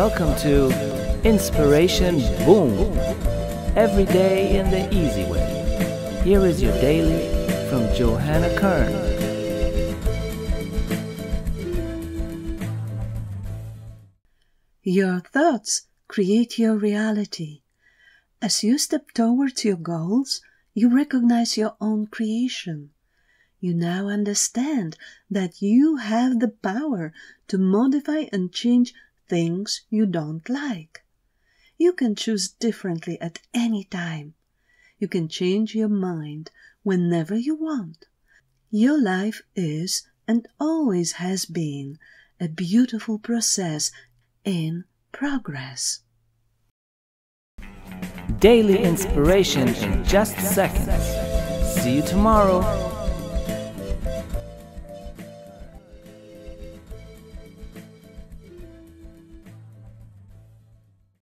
Welcome to Inspiration Boom. Every day in the easy way. Here is your daily from Johanna Kern. Your thoughts create your reality. As you step towards your goals, you recognize your own creation. You now understand that you have the power to modify and change things you don't like. You can choose differently at any time. You can change your mind whenever you want. Your life is and always has been a beautiful process in progress. Daily inspiration in just seconds. See you tomorrow.